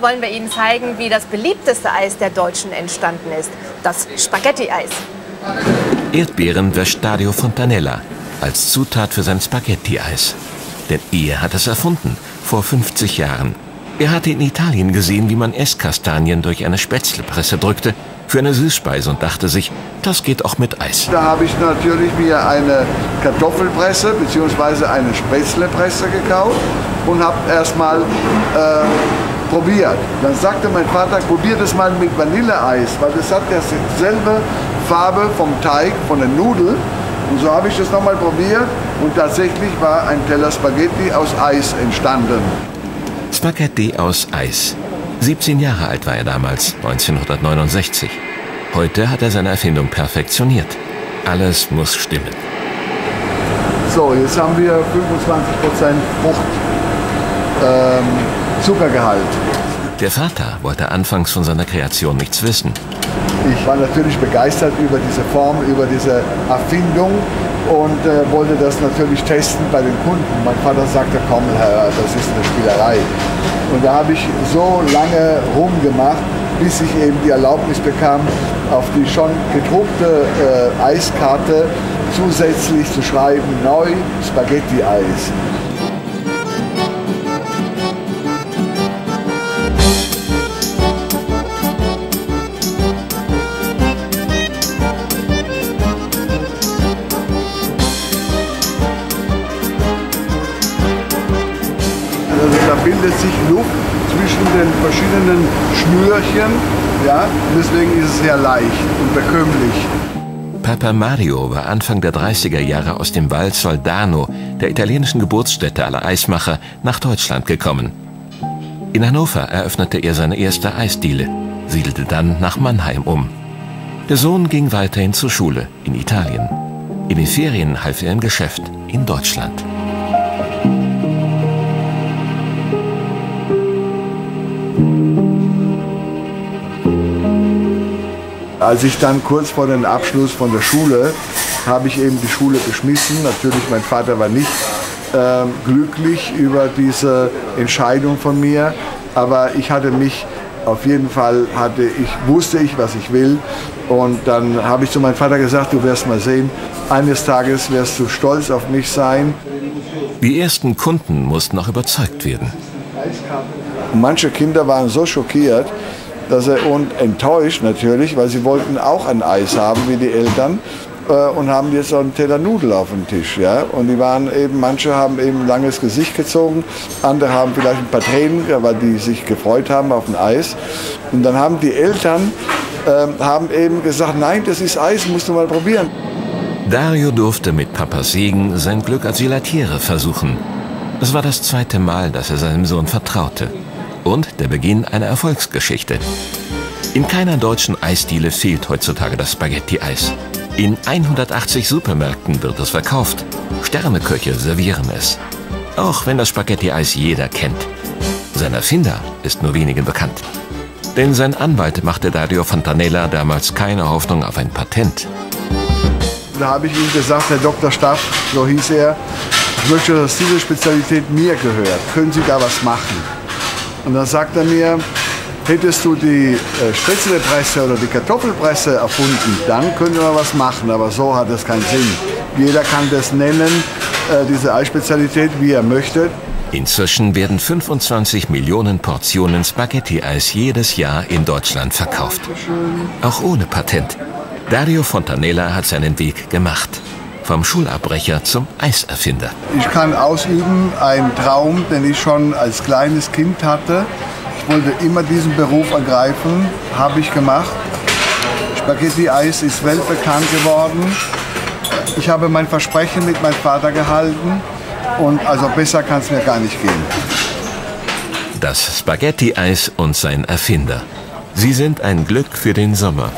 wollen wir Ihnen zeigen, wie das beliebteste Eis der Deutschen entstanden ist. Das Spaghetti-Eis. Erdbeeren wäscht Dario Fontanella als Zutat für sein Spaghetti-Eis. Denn er hat es erfunden, vor 50 Jahren. Er hatte in Italien gesehen, wie man Esskastanien durch eine Spätzlepresse drückte für eine Süßspeise und dachte sich, das geht auch mit Eis. Da habe ich natürlich mir eine Kartoffelpresse bzw. eine Spätzlepresse gekauft und habe erstmal äh, probiert. Dann sagte mein Vater, probier das mal mit Vanilleeis, weil das hat dieselbe Farbe vom Teig, von der Nudel. Und so habe ich das nochmal probiert und tatsächlich war ein Teller Spaghetti aus Eis entstanden. Spaghetti aus Eis. 17 Jahre alt war er damals, 1969. Heute hat er seine Erfindung perfektioniert. Alles muss stimmen. So, jetzt haben wir 25% Frucht. Ähm, Zuckergehalt. Der Vater wollte anfangs von seiner Kreation nichts wissen. Ich war natürlich begeistert über diese Form, über diese Erfindung und äh, wollte das natürlich testen bei den Kunden. Mein Vater sagte, komm, Herr, das ist eine Spielerei. Und da habe ich so lange rumgemacht, bis ich eben die Erlaubnis bekam, auf die schon gedruckte äh, Eiskarte zusätzlich zu schreiben, neu Spaghetti-Eis. Luft zwischen den verschiedenen Schnürchen. Ja? deswegen ist es sehr leicht und bekömmlich. Papa Mario war Anfang der 30er Jahre aus dem Val Soldano, der italienischen Geburtsstätte aller Eismacher, nach Deutschland gekommen. In Hannover eröffnete er seine erste Eisdiele, siedelte dann nach Mannheim um. Der Sohn ging weiterhin zur Schule in Italien. In den Ferien half er im Geschäft in Deutschland. Als ich dann kurz vor dem Abschluss von der Schule, habe ich eben die Schule geschmissen. Natürlich, mein Vater war nicht äh, glücklich über diese Entscheidung von mir, aber ich hatte mich auf jeden Fall hatte ich wusste ich, was ich will und dann habe ich zu meinem Vater gesagt, du wirst mal sehen, eines Tages wirst du stolz auf mich sein. Die ersten Kunden mussten noch überzeugt werden. Und manche Kinder waren so schockiert, dass er und enttäuscht natürlich, weil sie wollten auch ein Eis haben wie die Eltern äh, und haben jetzt so einen Teller Nudel auf dem Tisch, ja. Und die waren eben, manche haben eben ein langes Gesicht gezogen, andere haben vielleicht ein paar Tränen, weil die sich gefreut haben auf ein Eis. Und dann haben die Eltern äh, haben eben gesagt, nein, das ist Eis, musst du mal probieren. Dario durfte mit Papas Segen sein Glück als Gelatiere versuchen. Es war das zweite Mal, dass er seinem Sohn vertraute und der Beginn einer Erfolgsgeschichte. In keiner deutschen Eisdiele fehlt heutzutage das Spaghetti-Eis. In 180 Supermärkten wird es verkauft. Sterneköche servieren es. Auch wenn das Spaghetti-Eis jeder kennt. Sein Erfinder ist nur wenigen bekannt. Denn sein Anwalt machte Dario Fontanella damals keine Hoffnung auf ein Patent. Da habe ich ihm gesagt, Herr Dr. Staff, so hieß er, ich möchte, dass diese Spezialität mir gehört. Können Sie da was machen? Und dann sagt er mir, hättest du die äh, Spätzlepresse oder die Kartoffelpresse erfunden, dann könnte man was machen, aber so hat das keinen Sinn. Jeder kann das nennen, äh, diese Eisspezialität, wie er möchte. Inzwischen werden 25 Millionen Portionen Spaghetti-Eis jedes Jahr in Deutschland verkauft. Auch ohne Patent. Dario Fontanella hat seinen Weg gemacht. Vom Schulabbrecher zum Eiserfinder. Ich kann ausüben einen Traum, den ich schon als kleines Kind hatte. Ich wollte immer diesen Beruf ergreifen, habe ich gemacht. Spaghetti-Eis ist weltbekannt geworden. Ich habe mein Versprechen mit meinem Vater gehalten und also besser kann es mir gar nicht gehen. Das Spaghetti-Eis und sein Erfinder. Sie sind ein Glück für den Sommer.